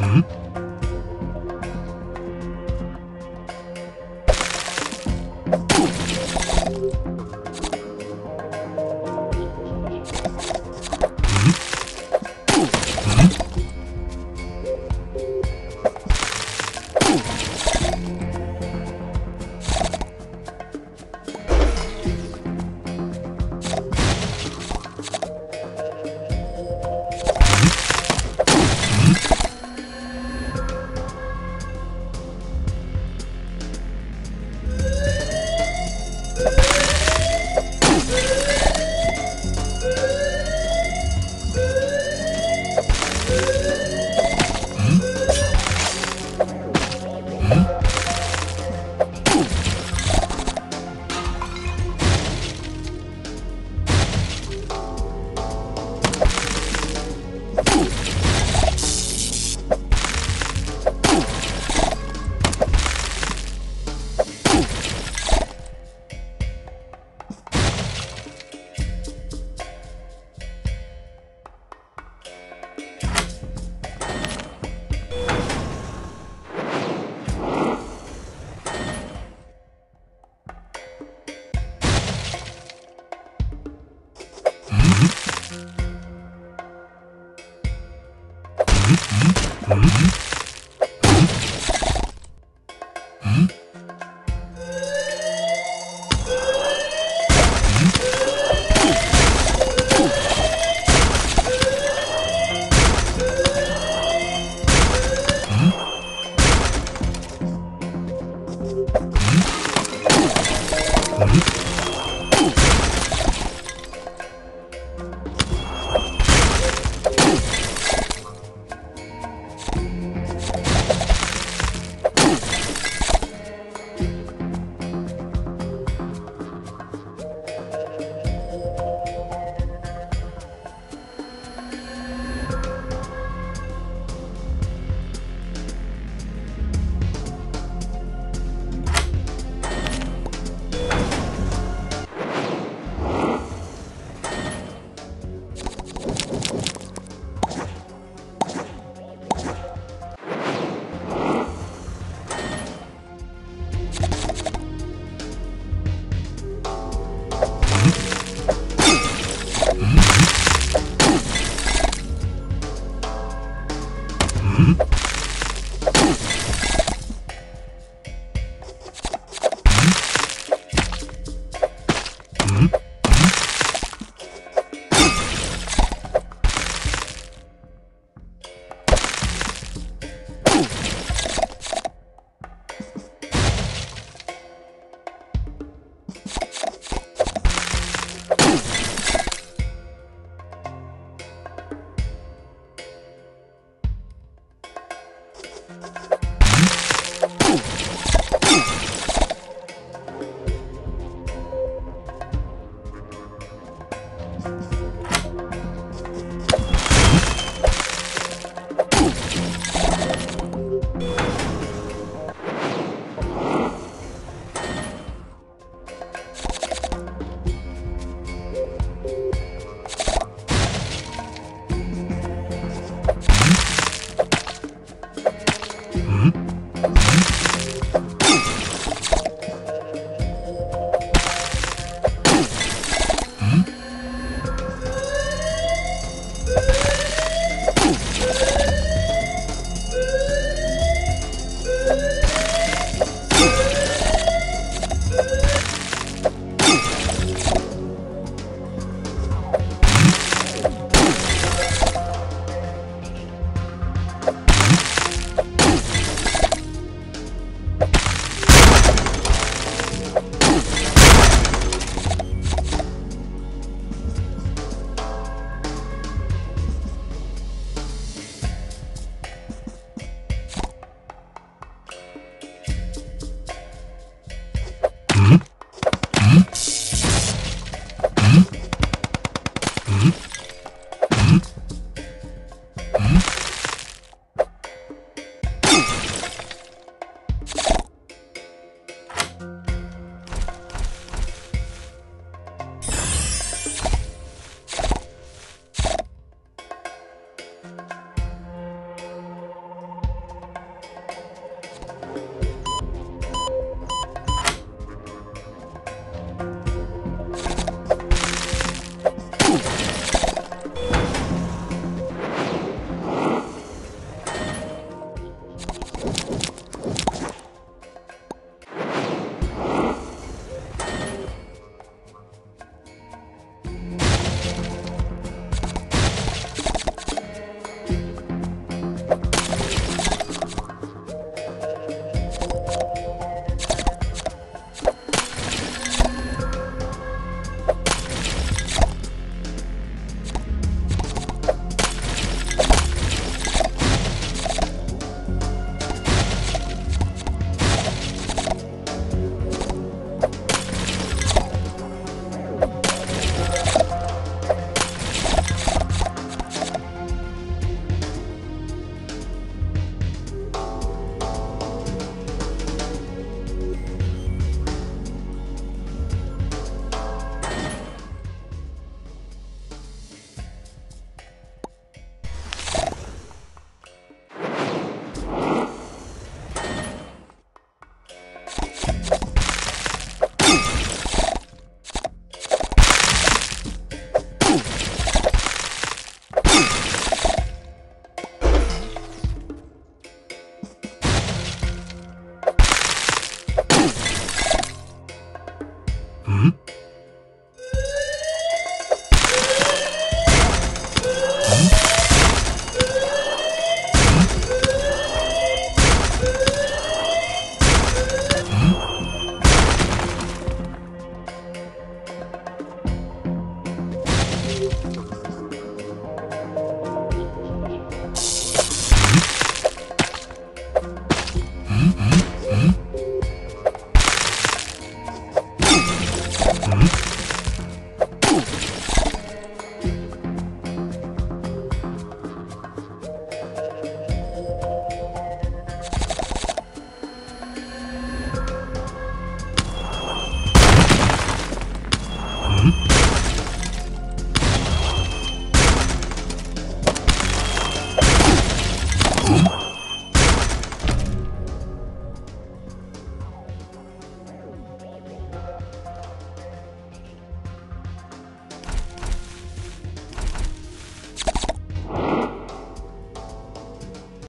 嗯？Mm-hmm. You you